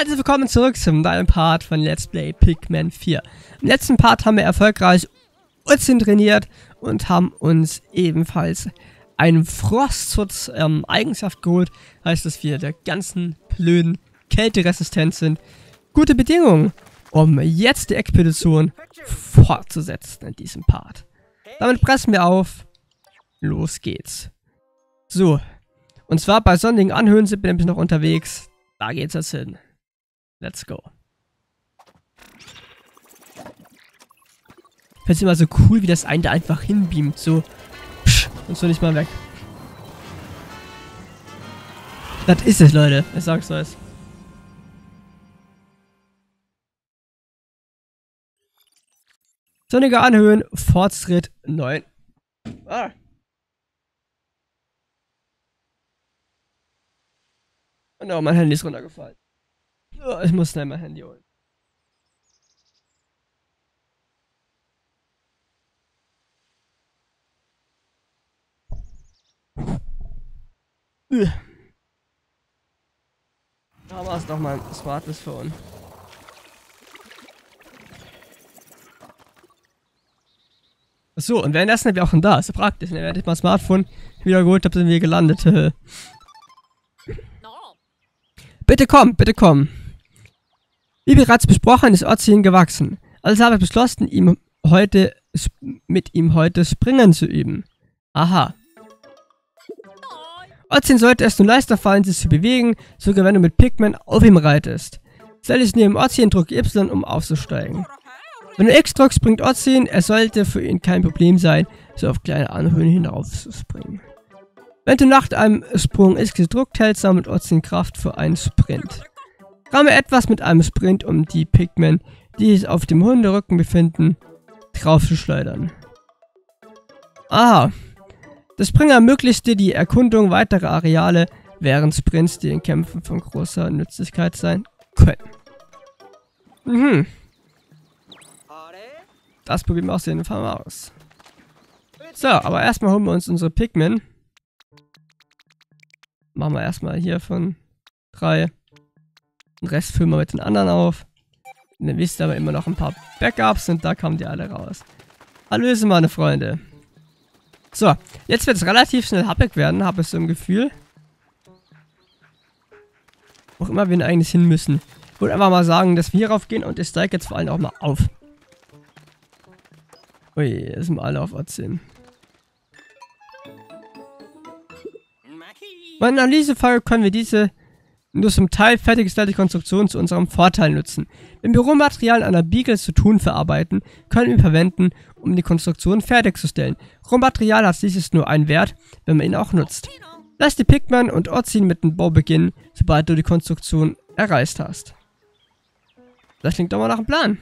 Herzlich willkommen zurück zum neuen Part von Let's Play Pikmin 4. Im letzten Part haben wir erfolgreich Urzin trainiert und haben uns ebenfalls einen Frostschutz ähm, Eigenschaft geholt. Heißt, dass wir der ganzen blöden Kälteresistent sind. Gute Bedingungen, um jetzt die Expedition fortzusetzen in diesem Part. Damit pressen wir auf. Los geht's. So. Und zwar bei sonnigen Anhöhen sind wir nämlich noch unterwegs. Da geht's jetzt hin. Let's go. Ich finde es immer so cool, wie das einen da einfach hinbeamt. So. Psch, und so nicht mal weg. Das ist es, Leute. Ich sag's euch. Sonnige Anhöhen, Fortschritt 9. Ah. Und oh, mein Handy ist runtergefallen. Ich muss schnell mein Handy holen. Da war es doch mein Smartphone. So, und währenddessen sind wir auch schon da. Ist ja praktisch. Während ich mein Smartphone wieder geholt habe, sind wir gelandet. bitte komm, bitte komm. Wie bereits besprochen, ist Ozzy gewachsen. Also habe ich beschlossen, ihm heute mit ihm heute Springen zu üben. Aha. Ozzy sollte es nun leichter fallen, sich zu bewegen, sogar wenn du mit Pikmin auf ihm reitest. Stell dich neben und drücke Y, um aufzusteigen. Wenn du X drückst, springt Ozzy, es sollte für ihn kein Problem sein, so auf kleine Anhöhen hinauf zu springen. Wenn du nach einem Sprung X gedrückt hältst, sammelt Ozzy Kraft für einen Sprint. Ramme etwas mit einem Sprint, um die Pikmin, die sich auf dem Hunderücken befinden, draufzuschleudern. Aha. Das Springen ermöglicht dir die Erkundung weiterer Areale, während Sprints, die in Kämpfen von großer Nützlichkeit sein können. Mhm. Das probieren wir auf jeden Fall mal aus. So, aber erstmal holen wir uns unsere Pikmin. Machen wir erstmal hier von drei. Den Rest füllen wir mit den anderen auf. Und dann wisst ihr aber immer noch ein paar Backups und da kommen die alle raus. Hallöse, meine Freunde. So, jetzt wird es relativ schnell happig werden, habe ich so ein Gefühl. Wo immer wir eigentlich hin müssen. Ich wollte einfach mal sagen, dass wir hierauf gehen und ich steige jetzt vor allem auch mal auf. Ui, jetzt sind wir alle auf A10. Bei Analysefall können wir diese nur zum Teil fertiggestellte Konstruktion zu unserem Vorteil nutzen. Wenn wir Rohmaterial einer Beagle zu tun verarbeiten, können wir verwenden, um die Konstruktion fertigzustellen. Rohmaterial hat schließlich nur einen Wert, wenn man ihn auch nutzt. Lass die Pikmin und Ozin mit dem Bau beginnen, sobald du die Konstruktion erreicht hast. Das klingt doch mal nach einem Plan.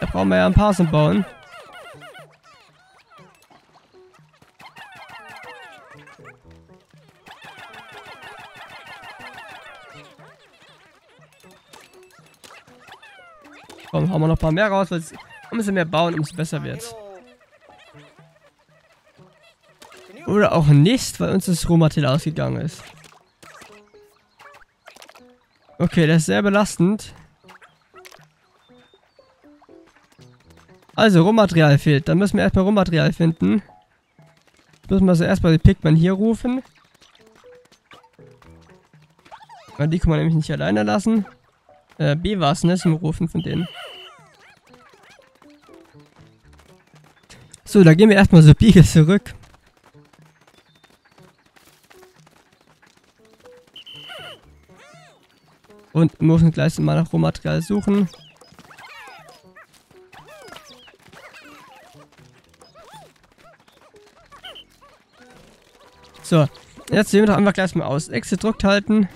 Da brauchen wir ja ein paar zum Bauen. Komm, hauen wir noch ein paar mehr raus, weil umso mehr bauen, umso besser wird's. Oder auch nicht, weil uns das Rohmaterial ausgegangen ist. Okay, das ist sehr belastend. Also, Rohmaterial fehlt. Dann müssen wir erstmal Rohmaterial finden. Müssen wir also erstmal die Pikmin hier rufen. Weil die kann man nämlich nicht alleine lassen. Äh, B war es, ne? Zum Rufen von denen. So, da gehen wir erstmal so Biege zurück. Und müssen gleich mal nach Rohmaterial suchen. So, jetzt sehen wir doch einfach gleich mal aus. Exit drückt halten.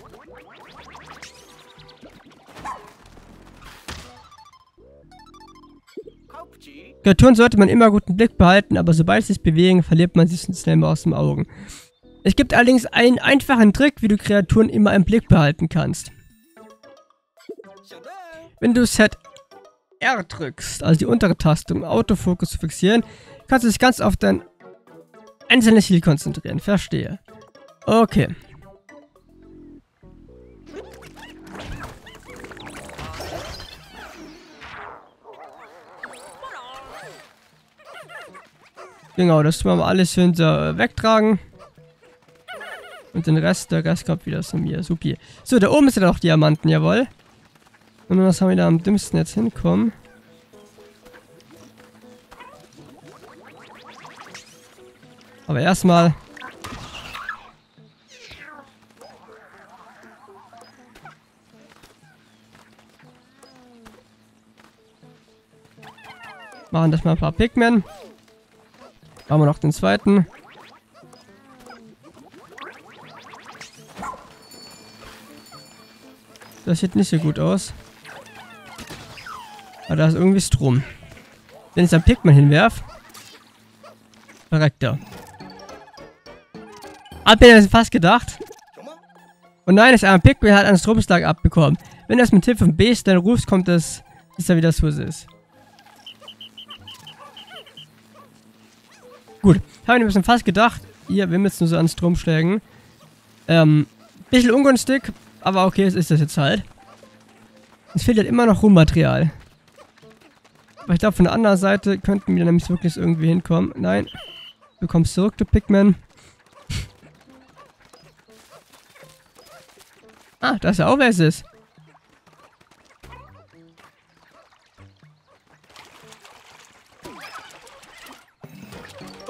Kreaturen sollte man immer guten Blick behalten, aber sobald sie sich bewegen, verliert man sie schnell mal aus den Augen. Es gibt allerdings einen einfachen Trick, wie du Kreaturen immer im Blick behalten kannst. Wenn du Set R drückst, also die untere Taste, um Autofokus zu fixieren, kannst du dich ganz auf dein einzelnes Ziel konzentrieren. Verstehe. Okay. Genau, das tun wir mal alles hinter äh, wegtragen. Und den Rest, der Rest kommt wieder zu mir. Supi. So, da oben sind ja noch Diamanten, jawohl. Und was haben wir da am dümmsten jetzt hinkommen? Aber erstmal... Machen das mal ein paar Pigmen. Machen wir noch den zweiten. Das sieht nicht so gut aus. Aber da ist irgendwie Strom. Wenn ich dann Pikmin hinwerf, verreckt er. Hab mir das fast gedacht. Und nein, ist ein Pikmin hat einen Stromschlag abbekommen. Wenn du es mit Hilfe von Beast dann rufst, kommt das, ist er wieder so ist. Gut, habe ich ein bisschen fast gedacht. Hier, wir müssen so an Stromschlägen. Ähm, bisschen ungünstig, aber okay, es ist das jetzt halt. Es fehlt halt immer noch Rohmaterial. Aber ich glaube, von der anderen Seite könnten wir nämlich wirklich irgendwie hinkommen. Nein. Du kommst zurück, du Pigman. ah, das ist ja auch wer es ist.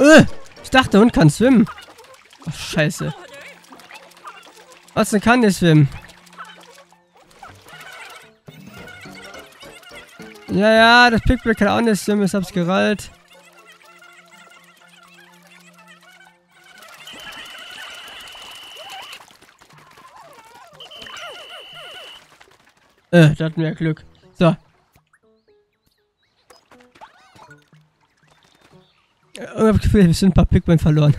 Äh, ich dachte, der Hund kann schwimmen. Ach, scheiße. Was denn kann der schwimmen? Ja, ja, das Pickback kann auch nicht stimmen, ich hab's gerallt. Äh, da hatten wir Glück. So. Ich hab das Gefühl, wir sind ein paar Pikmin verloren.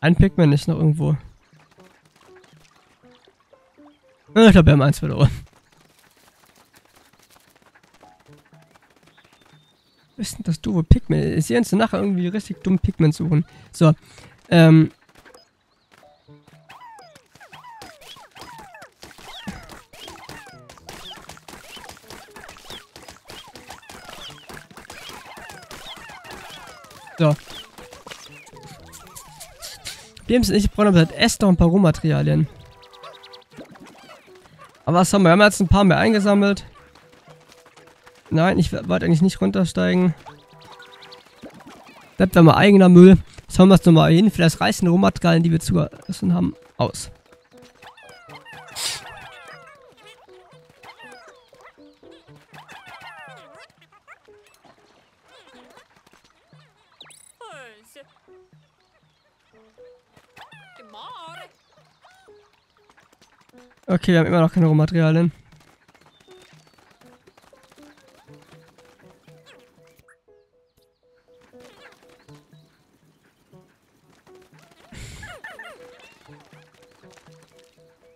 Ein Pikmin ist noch irgendwo. Ich glaube, wir haben eins verloren. Was ist denn das doofe Pikmin? Ich sehe uns nachher irgendwie richtig dumm Pikmin suchen. So. Ähm. Haben ich brauche aber halt erst noch ein paar Rohmaterialien. Aber was haben wir? Wir haben jetzt ein paar mehr eingesammelt. Nein, ich wollte eigentlich nicht runtersteigen. Bleibt da mal eigener Müll. Schauen wir es nochmal hin. Vielleicht reißen Rohmaterialien, die wir zugelassen haben, aus. Okay, wir haben immer noch keine Rohmaterialien.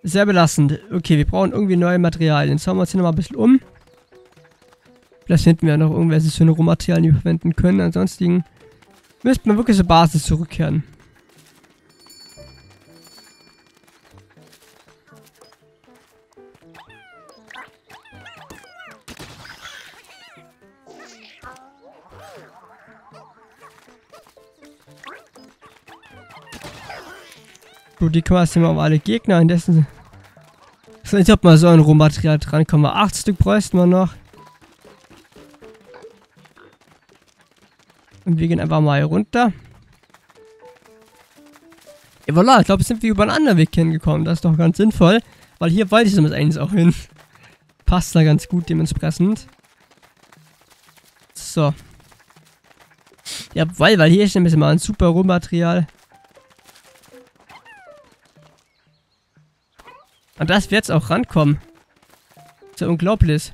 Sehr belastend. Okay, wir brauchen irgendwie neue Materialien. Jetzt schauen wir uns hier nochmal ein bisschen um. Vielleicht finden wir noch irgendwelche schöne Rohmaterialien, die wir verwenden können. Ansonsten müsste man wirklich zur Basis zurückkehren. Die quasi mal um alle Gegner. Indessen. Ich weiß mal so ein Rohmaterial drankommen. Acht Stück bräuchten wir noch. Und wir gehen einfach mal hier runter. Ja, voilà, ich glaube, sind wir über einen anderen Weg hingekommen. Das ist doch ganz sinnvoll. Weil hier wollte ich damit eigentlich auch hin. Passt da ganz gut dementsprechend. So. Ja, weil, weil hier ist nämlich mal ein super Rohmaterial. Und das wird jetzt auch rankommen. ist ja unglaublich.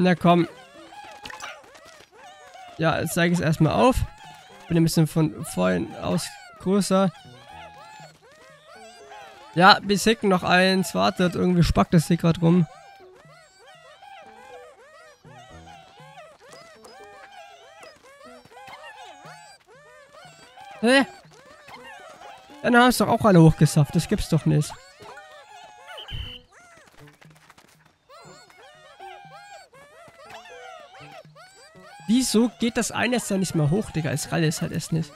Na komm. Ja, jetzt zeige ich es erstmal auf. Bin ein bisschen von vorhin aus größer. Ja, wir sicken noch eins. Wartet, irgendwie spackt das hier gerade rum. Hä? Dann haben es doch auch alle hochgesafft. Das gibt's doch nicht. Wieso geht das eine jetzt dann nicht mehr hoch, Digga? Es Ralle ist halt erst nicht.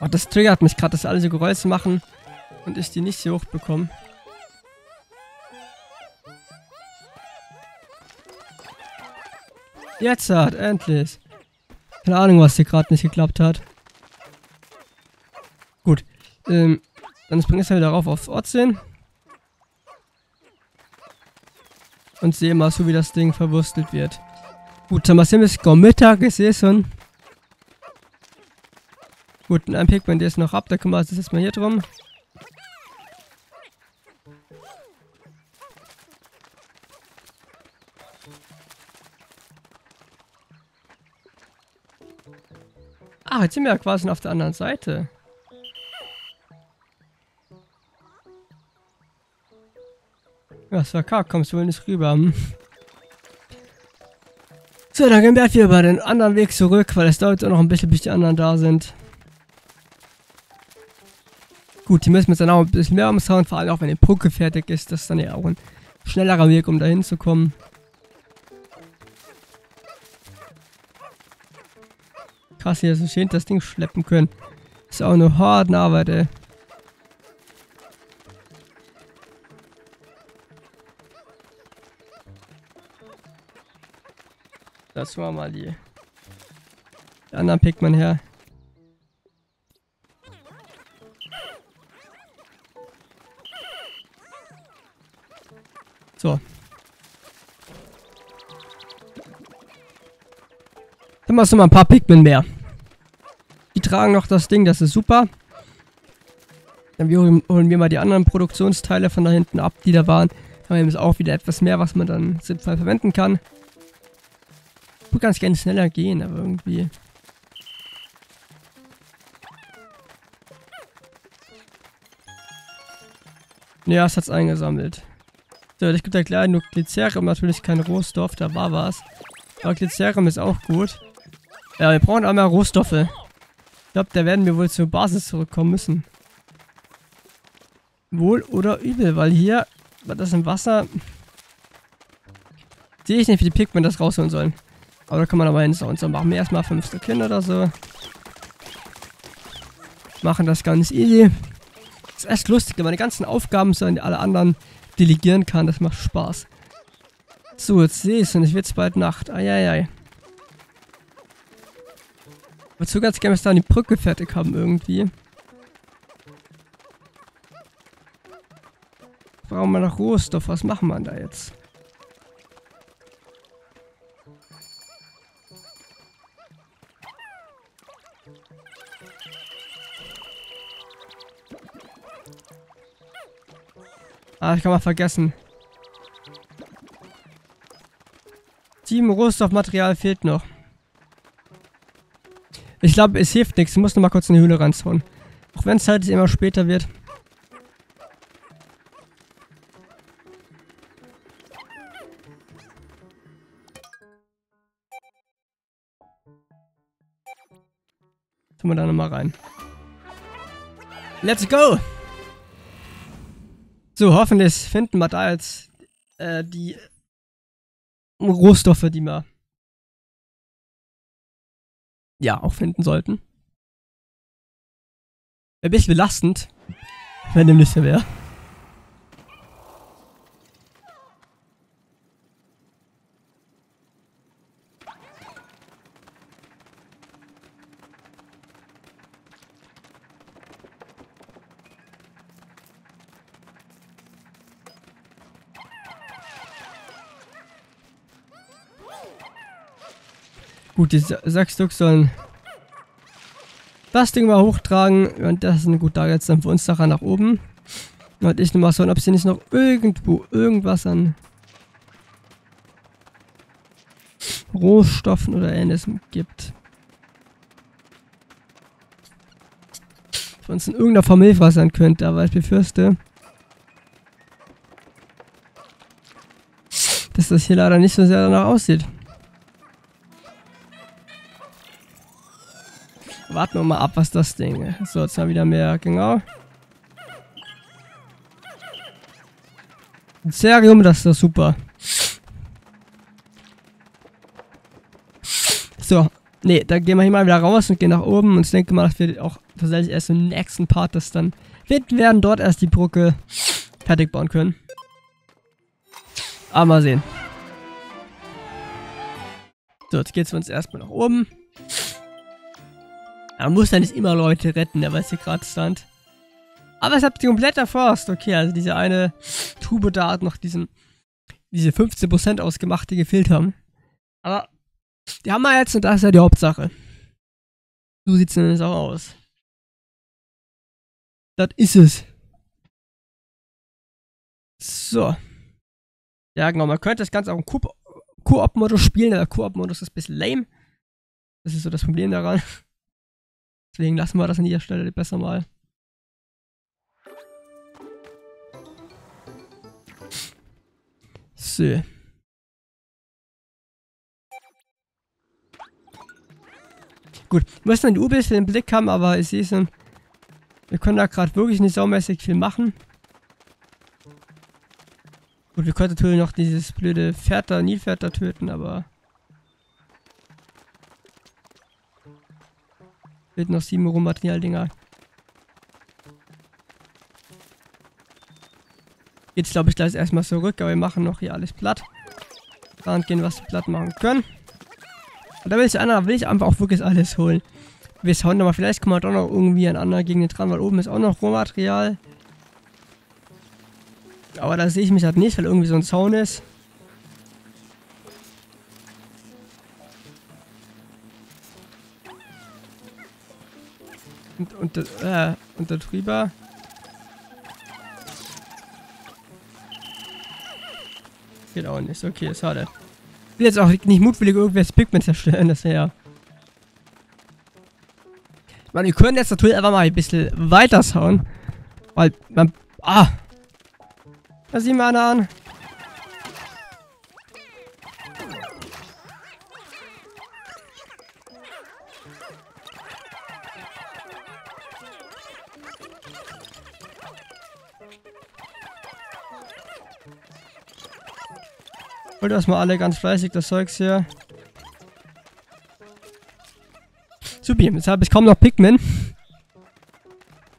Oh, das triggert mich gerade, dass alle so Geräusche machen und ich die nicht so hoch bekomme. Jetzt hat, endlich. Keine Ahnung, was hier gerade nicht geklappt hat. Gut. Ähm, dann springe ich wieder rauf aufs Ort sehen. Und sehe mal so, wie das Ding verwurstelt wird. Gut, dann sind wir Mittag, ich sehe schon. Gut, ein Pikmin, der ist noch ab, da kümmern wir uns jetzt mal hier drum. Ah, jetzt sind wir ja quasi auf der anderen Seite. Ja, ist verkackt, kommst du wohl nicht rüber. Hm? So, dann gehen wir halt wieder über den anderen Weg zurück, weil es dauert auch noch ein bisschen, bis die anderen da sind. Gut, die müssen jetzt dann auch ein bisschen mehr umschauen, vor allem auch wenn die Brücke fertig ist. Das ist dann ja auch ein schnellerer Weg, um da hinzukommen. Krass, hier so schön das Ding schleppen können. Ist auch eine harte Arbeit, ey. Das war mal die, anderen Pikmin her. So. Dann machst du mal ein paar Pikmin mehr. Die tragen noch das Ding, das ist super. Dann holen wir mal die anderen Produktionsteile von da hinten ab, die da waren. Dann haben wir jetzt auch wieder etwas mehr, was man dann sinnvoll verwenden kann würde ganz gerne schneller gehen, aber irgendwie... Ja, es hat's eingesammelt. So, ich gibt da klar nur Glycerum, natürlich kein Rohstoff, da war was. Aber Glycerum ist auch gut. Ja, wir brauchen einmal Rohstoffe. Ich glaube, da werden wir wohl zur Basis zurückkommen müssen. Wohl oder übel, weil hier, das im Wasser, sehe ich nicht, wie die Pikmin das rausholen sollen. Aber da kann man aber hin und so machen wir erstmal fünf Stück oder so. Machen das ganz easy. Ist echt lustig, wenn man die ganzen Aufgaben so an alle anderen delegieren kann. Das macht Spaß. So, jetzt sehe ich es und es wird bald Nacht. Eieiei. Ich würde so ganz gerne bis da die Brücke fertig haben irgendwie. Brauchen wir noch Rohstoff? Was machen wir da jetzt? Ah, ich kann mal vergessen. Sieben Rohstoffmaterial fehlt noch. Ich glaube, es hilft nichts. Ich muss noch mal kurz in die Höhle ranzhauen. Auch wenn es halt immer später wird. Tun wir da nochmal rein. Let's go! So, hoffentlich finden wir da jetzt äh, die Rohstoffe, die wir ja auch finden sollten. Ein bisschen belastend, wenn dem nicht so wäre. Die sechs Stück sollen das Ding mal hochtragen. Und das ist gut, da jetzt dann für uns nachher nach oben. Und ich mal schauen, ob es hier nicht noch irgendwo irgendwas an Rohstoffen oder ähnliches gibt. Von uns in irgendeiner Form hilfreich sein könnte, aber ich befürchte, dass das hier leider nicht so sehr danach aussieht. Warten wir mal ab, was das Ding ist. So, jetzt haben wir wieder mehr, genau. Serium, das ist doch super. So, nee, dann gehen wir hier mal wieder raus und gehen nach oben. Und ich denke mal, dass wir auch tatsächlich erst im nächsten Part das dann finden werden, dort erst die Brücke fertig bauen können. Aber mal sehen. So, jetzt geht's uns erstmal nach oben. Man muss ja nicht immer Leute retten, der weiß hier gerade stand. Aber es hat die komplette Forst. Okay, also diese eine Tube da hat noch diesen, diese 15% ausgemacht, die gefehlt haben. Aber die haben wir jetzt und das ist ja die Hauptsache. So sieht es nämlich auch aus. Das ist es. So. Ja, genau, man könnte das Ganze auch im Koop-Modus spielen, der Koop-Modus ist ein bisschen lame. Das ist so das Problem daran. Deswegen lassen wir das an dieser Stelle besser mal. So. Gut, wir müssen dann die U-Bild im Blick haben, aber ich sehe schon, wir können da gerade wirklich nicht saumäßig viel machen. Gut, wir könnten natürlich noch dieses blöde Pferd da, Nilpferd da töten, aber... Fehlt noch sieben Rohmaterial-Dinger. Jetzt glaube ich gleich erstmal zurück, aber wir machen noch hier alles platt. Dann gehen, was wir platt machen können. Und da will ich, einer, will ich einfach auch wirklich alles holen. Wir schauen mal, vielleicht kommen wir doch noch irgendwie an andere Gegenden dran, weil oben ist auch noch Rohmaterial. Aber da sehe ich mich halt nicht, weil irgendwie so ein Zaun ist. Und, und, äh, und da drüber. Geht auch nicht. Okay, schade. Ich will jetzt auch nicht mutwillig irgendwelches Pigment zerstören, das ja. Ich meine, wir können jetzt natürlich einfach mal ein bisschen weiter schauen. Weil, man, ah. Da sieht man an. Holt erstmal alle ganz fleißig das Zeugs hier. Supi, jetzt habe ich kaum noch Pikmin.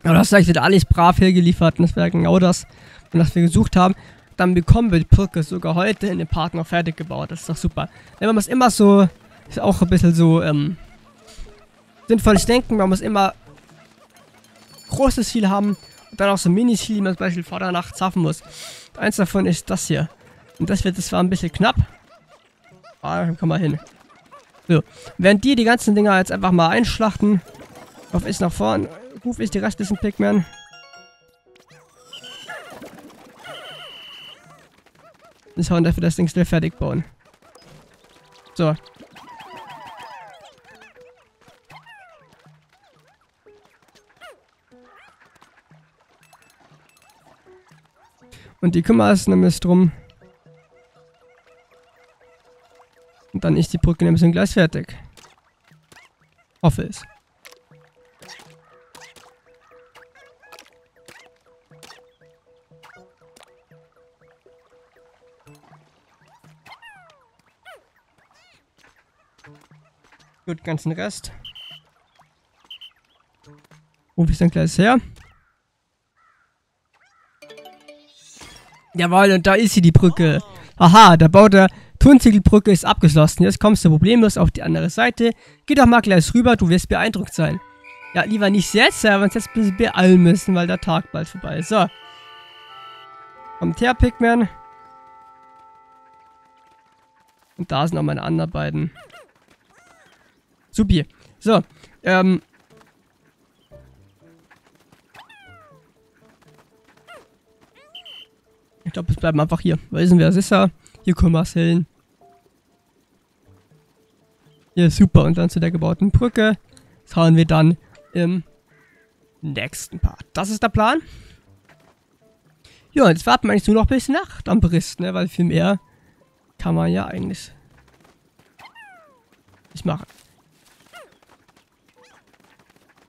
Aber das heißt, wird alles brav hergeliefert und das wäre genau das, was wir gesucht haben. Dann bekommen wir die Brücke sogar heute in dem Park noch fertig gebaut. Das ist doch super. Wenn man es immer so, ist auch ein bisschen so, ähm, sinnvolles Denken. Man muss immer großes Ziel haben und dann auch so Mini-Ziel, die man zum Beispiel vor der Nacht schaffen muss. Eins davon ist das hier. Und das wird, das war ein bisschen knapp. Ah, komm mal hin. So. Während die die ganzen Dinger jetzt einfach mal einschlachten, auf ich nach vorn, rufe ich die restlichen Pigmen. Und schauen dafür das Ding schnell fertig bauen. So. Und die kümmern sich nämlich drum, dann ist die Brücke nämlich gleich fertig. Hoffe es. Gut, ganzen Rest. Ruf ich dann gleich her. Jawohl, und da ist sie, die Brücke. Aha, da baut er Fünfziegelbrücke ist abgeschlossen. Jetzt kommst du problemlos auf die andere Seite. Geh doch mal gleich rüber, du wirst beeindruckt sein. Ja, lieber nicht jetzt, weil wir uns jetzt ein bisschen beeilen müssen, weil der Tag bald vorbei ist. So. Kommt her, Pigman. Und da sind auch meine anderen beiden. Supi. So, ähm... Ich glaube, es bleiben einfach hier. Weil sind wir sicher. Hier können wir es hin. Ja, super. Und dann zu der gebauten Brücke. Das hauen wir dann im nächsten Part. Das ist der Plan. Ja, jetzt warten wir eigentlich nur noch bis Nacht am Brist, ne? Weil viel mehr kann man ja eigentlich nicht machen.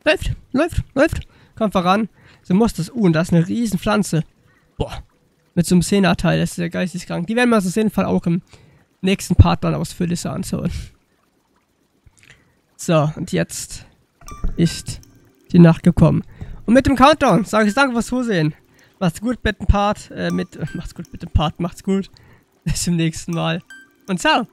Läuft, läuft, läuft. Kommt voran. So muss das. Uh, und da ist eine riesen Pflanze. Boah. Mit so einem Szenerteil. Das ist ja geisteskrank. Die werden wir uns auf jeden Fall auch im nächsten Part dann ausführlicher anschauen. So, und jetzt ist die Nacht gekommen. Und mit dem Countdown sage ich danke fürs Zusehen. Macht's gut mit dem Part, äh, mit, macht's gut mit dem Part, macht's gut. Bis zum nächsten Mal. Und ciao.